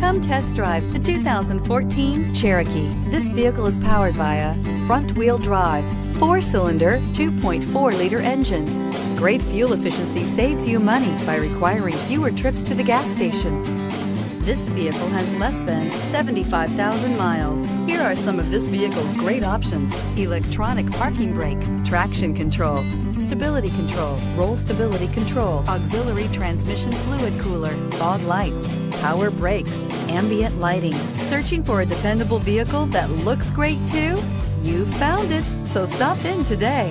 Come test drive the 2014 Cherokee. This vehicle is powered by a front wheel drive, four cylinder, 2.4 liter engine. Great fuel efficiency saves you money by requiring fewer trips to the gas station. This vehicle has less than 75,000 miles. Here are some of this vehicle's great options. Electronic parking brake, traction control, stability control, roll stability control, auxiliary transmission fluid cooler, fog lights, power brakes, ambient lighting. Searching for a dependable vehicle that looks great too? You found it, so stop in today.